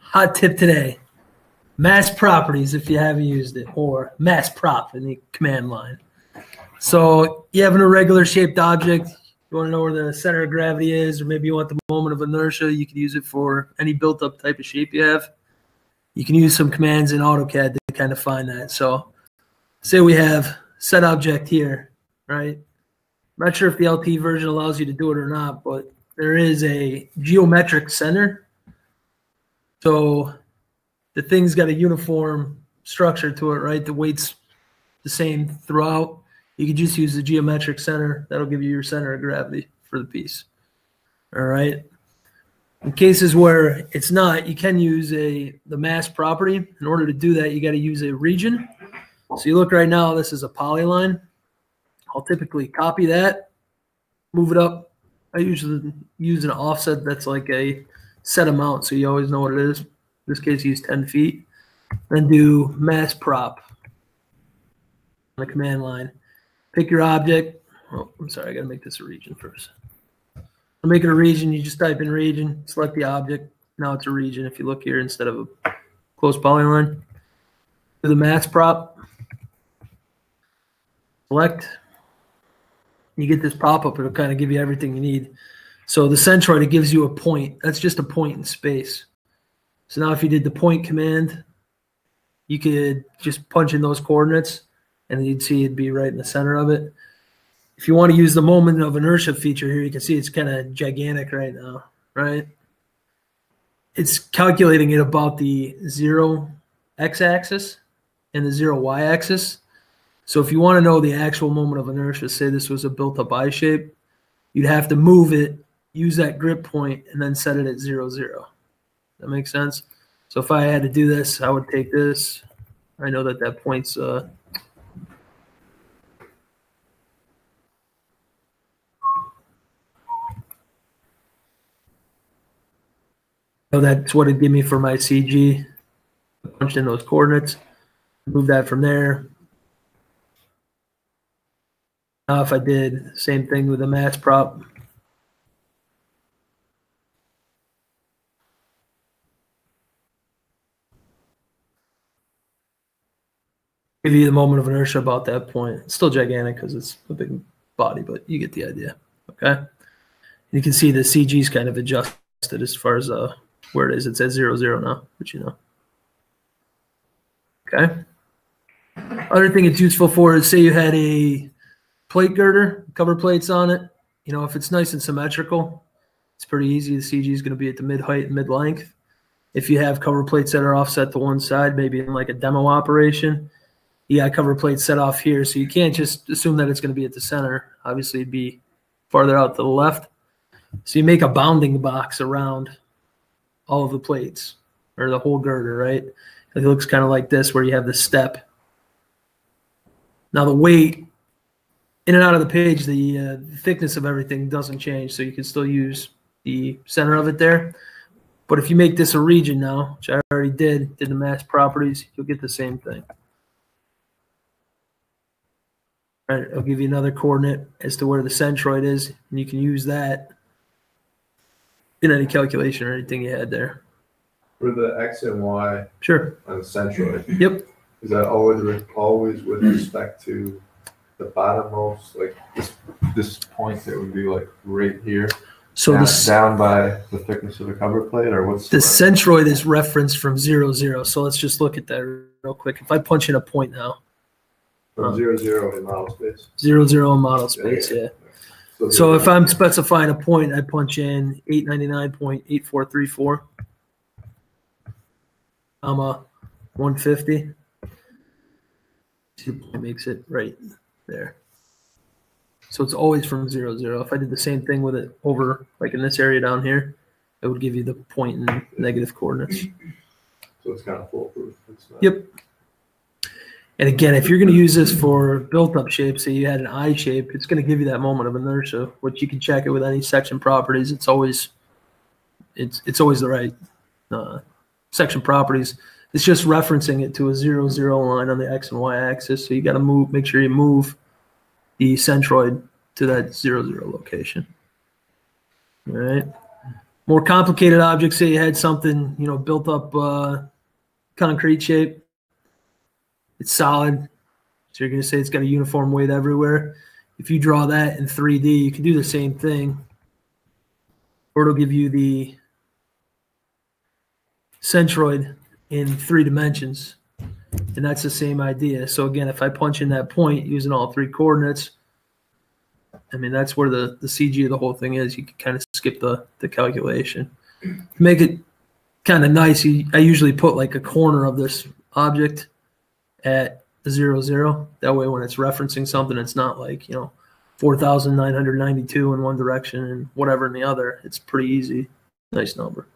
Hot tip today. Mass properties if you haven't used it, or mass prop in the command line. So you have an irregular shaped object, you want to know where the center of gravity is, or maybe you want the moment of inertia, you can use it for any built up type of shape you have. You can use some commands in AutoCAD to kind of find that. So say we have set object here, right? I'm not sure if the LT version allows you to do it or not, but there is a geometric center. So the thing's got a uniform structure to it, right? The weight's the same throughout. You could just use the geometric center. That'll give you your center of gravity for the piece. All right. In cases where it's not, you can use a the mass property. In order to do that, you got to use a region. So you look right now, this is a polyline. I'll typically copy that, move it up. I usually use an offset that's like a set amount, so you always know what it is. In this case, use 10 feet. Then do mass prop on the command line. Pick your object. Oh, I'm sorry, I got to make this a region first. To make it a region, you just type in region, select the object. Now it's a region if you look here instead of a close polyline. Do the mass prop. Select. You get this pop-up, it'll kind of give you everything you need. So the centroid, it gives you a point. That's just a point in space. So now if you did the point command, you could just punch in those coordinates and you'd see it'd be right in the center of it. If you want to use the moment of inertia feature here, you can see it's kind of gigantic right now, right? It's calculating it about the zero x-axis and the zero y-axis. So if you want to know the actual moment of inertia, say this was a built-up I shape, you'd have to move it, use that grip point, and then set it at zero zero. That makes sense. So if I had to do this, I would take this. I know that that point's uh, So that's what it gave me for my CG. Punched in those coordinates, move that from there. Now if I did same thing with the mass prop. Give you the moment of inertia about that point. It's still gigantic because it's a big body, but you get the idea. Okay. You can see the CG is kind of adjusted as far as uh, where it is. It's at zero zero now, but you know. Okay. Other thing it's useful for is say you had a plate girder, cover plates on it. You know, if it's nice and symmetrical, it's pretty easy. The CG is going to be at the mid height and mid length. If you have cover plates that are offset to one side, maybe in like a demo operation, you got cover plates set off here. So you can't just assume that it's going to be at the center. Obviously, it'd be farther out to the left. So you make a bounding box around all of the plates or the whole girder, right? It looks kind of like this where you have the step. Now the weight in and out of the page, the uh, thickness of everything doesn't change, so you can still use the center of it there. But if you make this a region now, which I already did, did the mass properties, you'll get the same thing. All right, I'll give you another coordinate as to where the centroid is, and you can use that in any calculation or anything you had there. For the X and Y Sure. on the centroid, Yep. is that always, always with respect to the bottommost, like this, this point that would be like right here? So down, the down by the thickness of the cover plate, or what's the the centroid is referenced from zero zero. So let's just look at that real quick. If I punch in a point now, from um, zero zero in model space? zero zero in model space, yeah. So if I'm specifying a point, I punch in eight ninety nine point eight four three four, comma one fifty. It makes it right there. So it's always from zero zero. If I did the same thing with it over, like in this area down here, it would give you the point and negative coordinates. So it's kind of foolproof. Yep. And again, if you're going to use this for built-up shape, say you had an I shape, it's going to give you that moment of inertia, which you can check it with any section properties. It's always, it's it's always the right uh, section properties. It's just referencing it to a zero zero line on the x and y axis. So you got to move, make sure you move the centroid to that zero zero location. All right. More complicated objects, say you had something, you know, built up uh, concrete shape. It's solid. So you're going to say it's got a uniform weight everywhere. If you draw that in 3D, you can do the same thing. Or it'll give you the centroid in three dimensions. And that's the same idea. So again, if I punch in that point using all three coordinates, I mean, that's where the, the CG of the whole thing is. You can kind of skip the, the calculation. To make it kind of nice, you, I usually put like a corner of this object at zero, zero. That way, when it's referencing something, it's not like, you know, 4,992 in one direction and whatever in the other. It's pretty easy. Nice number.